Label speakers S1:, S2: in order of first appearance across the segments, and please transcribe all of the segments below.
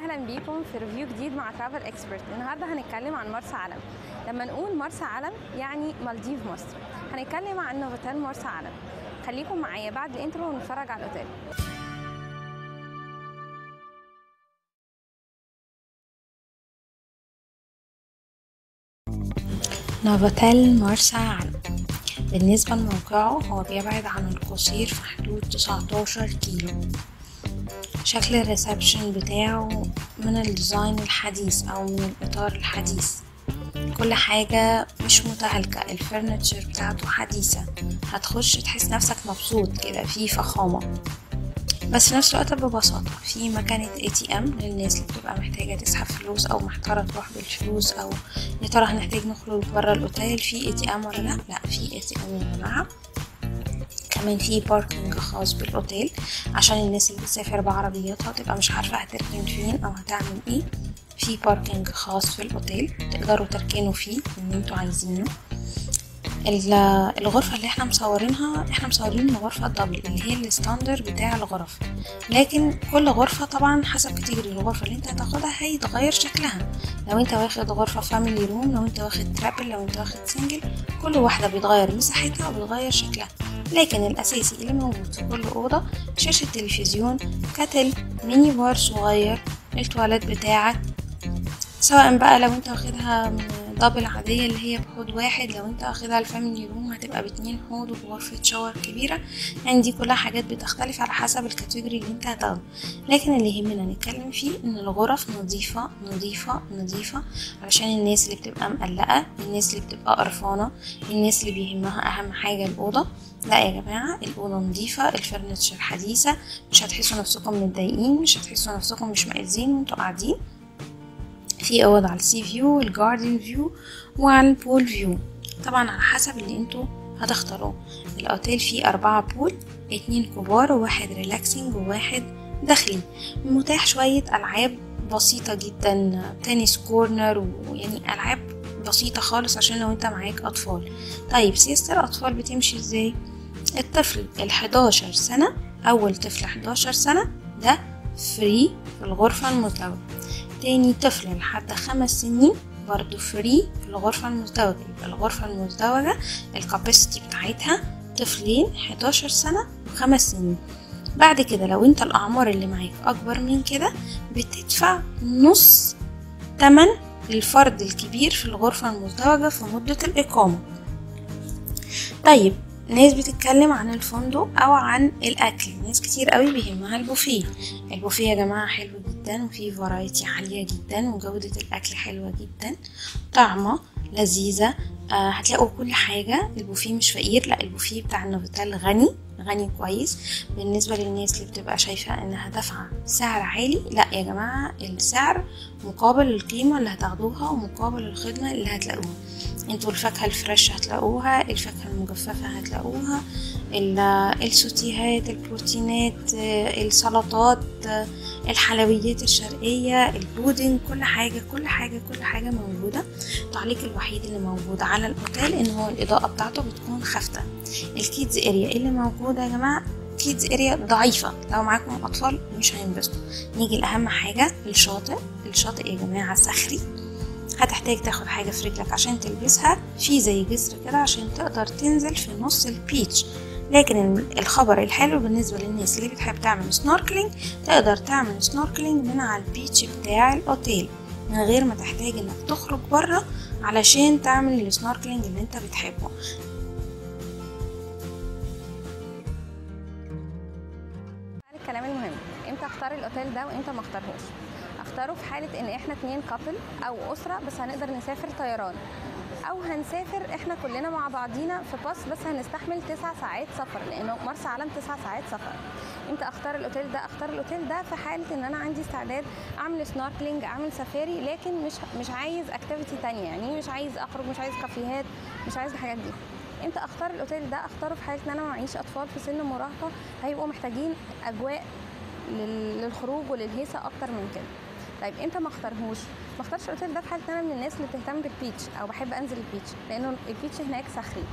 S1: أهلا بيكم في review جديد مع Travel Expert النهارده هنتكلم عن مرسى علم. لما نقول مرسى علم يعني مالديف مصر. هنتكلم عن نوفوتيل مرسى علم. خليكم معايا بعد ال intro ونتفرج على الأوتيل.
S2: نوفوتيل مرسى علم. بالنسبة لموقعه هو بيبعد عن القصير في حدود 19 كيلو. شكل ال reception بتاعه من ال design الحديث أو من الإطار الحديث. كل حاجة مش متهالكة ال furniture بتاعته حديثة. هتخش تحس نفسك مبسوط كده في فخامة. بس في نفس الوقت ببساطة في مكانة ATM للناس اللي بتبقى محتاجة تسحب فلوس أو محتارة تروح بالفلوس أو يا ترى هنحتاج نخرج برا الأوتيل في ATM ولا لأ؟ لأ في ATM يا جماعة. كمان في parking خاص بالأوتيل عشان الناس اللي بتسافر بعربياتها تبقى مش عارفة هتركن فين أو هتعمل إيه. في parking خاص في الأوتيل تقدروا تركنوا فيه اللي أنتوا عايزينه. الغرفة اللي إحنا مصورينها إحنا مصورين الغرفة ال double اللي هي ال standard بتاع الغرف. لكن كل غرفة طبعا حسب category الغرفة اللي أنت هتاخدها هيتغير شكلها. لو أنت واخد غرفة family room لو أنت واخد triple لو أنت واخد single كل واحدة بيتغير مساحتها وبيتغير شكلها. لكن الأساسي اللي موجود في كل أوضة شاشة تلفزيون kettle mini bar صغير التواليت بتاعك. سواء بقى لو انت واخدها double عادية اللي هي بحوض واحد لو انت واخدها ال family room هتبقى باتنين حوض وغرفة shower كبيرة. يعني دي كلها حاجات بتختلف على حسب ال category اللي انت هتاخده. لكن اللي يهمنا نتكلم فيه إن الغرف نظيفة نظيفة نظيفة علشان الناس اللي بتبقى مقلقة الناس اللي بتبقى قرفانة الناس اللي بيهمها أهم حاجة الأوضة. لا يا جماعة الأوضة نظيفة ال furniture حديثة مش هتحسوا نفسكم متضايقين مش هتحسوا نفسكم مش متأذين وانتوا قاعدين. في اوض على ال sea view وال garden view وعلى ال pool view طبعا على حسب اللي أنتوا هتختاروه. الأوتيل فيه أربعة pool اتنين كبار وواحد relaxing وواحد داخلي. متاح شوية ألعاب بسيطة جدا tennis corner ويعني ألعاب بسيطة خالص عشان لو انت معاك أطفال. طيب سياسة الأطفال بتمشي إزاي؟ الطفل الحداشر سنة أول طفل حداشر سنة ده free في الغرفة المزدوجة تاني طفل لحد خمس سنين برضو free في الغرفة المزدوجة. يبقى الغرفة المزدوجة ال capacity بتاعتها طفلين 11 سنة وخمس سنين. بعد كده لو انت الأعمار اللي معاك أكبر من كده بتدفع نص تمن الفرد الكبير في الغرفة المزدوجة في مدة الإقامة. طيب ناس بتتكلم عن الفندق أو عن الأكل. ناس كتير قوي بيهمها البوفيه. البوفيه يا جماعة حلو جدا وفيه variety عالية جدا وجودة الأكل حلوة جدا. طعمة لذيذة. آه هتلاقوا كل حاجة. البوفيه مش فقير لا البوفيه بتاع النوفوتيل غني غني كويس. بالنسبة للناس اللي بتبقى شايفة انها دافعه سعر عالي لا يا جماعة السعر مقابل القيمة اللي هتاخدوها ومقابل الخدمة اللي هتلاقوها. أنتوا الفاكهة ال fresh هتلاقوها الفاكهة المجففة هتلاقوها السوتيهات البروتينات السلطات الحلويات الشرقية البودنج كل حاجة كل حاجة كل حاجة موجودة. التعليق الوحيد اللي موجود على الأوتيل إن هو الإضاءة بتاعته بتكون خافتة. ال kids area اللي موجودة يا جماعة؟ kids area ضعيفة. لو معاكم أطفال مش هينبسطوا. نيجي لأهم حاجة الشاطئ. الشاطئ يا جماعة صخري. هتحتاج تاخد حاجة في رجلك عشان تلبسها. في زي جسر كده عشان تقدر تنزل في نص ال beach لكن الخبر الحلو بالنسبة للناس اللي بتحب تعمل snorkeling تقدر تعمل snorkeling من على ال beach بتاع الأوتيل من غير ما تحتاج إنك تخرج بره علشان تعمل ال snorkeling اللي أنت بتحبه.
S1: الكلام المهم. إمتى اختار الأوتيل ده وإمتى ما اختارهوش؟ اختاره في حالة إن إحنا اتنين couple أو أسرة بس هنقدر نسافر طيران. أو هنسافر إحنا كلنا مع بعضينا في باص بس هنستحمل تسع ساعات سفر لأنه مرسى علم تسع ساعات سفر. إمتى أختار الأوتيل ده أختار الأوتيل ده في حالة إن أنا عندي استعداد أعمل snorkeling أعمل سفاري لكن مش مش عايز activity تانية. يعني مش عايز أخرج مش عايز كافيهات مش عايز الحاجات دي. إمتى أختار الأوتيل ده أختاره في حالة إن أنا معيش أطفال في سن مراهقة هيبقوا محتاجين أجواء للخروج وللهيصة أكتر من كده. طيب إمتى ما اختارهوش. ما اختارش الأوتيل ده في حالة أنا من الناس اللي بتهتم بال beach أو بحب أنزل ال beach لأنه ال beach هناك صخري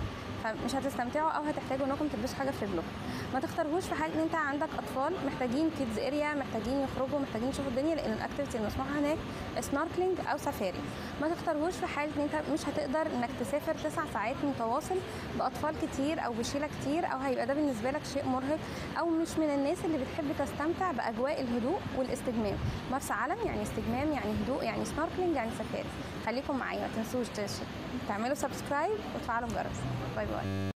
S1: فمش هتستمتعوا أو هتحتاجوا إنكم تلبسوا حاجة في رجلكم. ما تختاروهوش في حال إن أنت عندك أطفال محتاجين kids area محتاجين يخرجوا محتاجين يشوفوا الدنيا لأن ال activity المسموحه هناك snorkeling أو سفاري ما تختاروهوش في حال إن أنت مش هتقدر إنك تسافر تسع ساعات متواصل بأطفال كتير أو بشيله كتير أو هيبقى ده بالنسبة لك شيء مرهق أو مش من الناس اللي بتحب تستمتع بأجواء الهدوء والاستجمام. مرسى علم يعني استجمام يعني هدوء يعني snorkeling يعني سفاري خليكم معايا ما تنسوش تعملوا subscribe وتفعلوا الجرس Bye bye.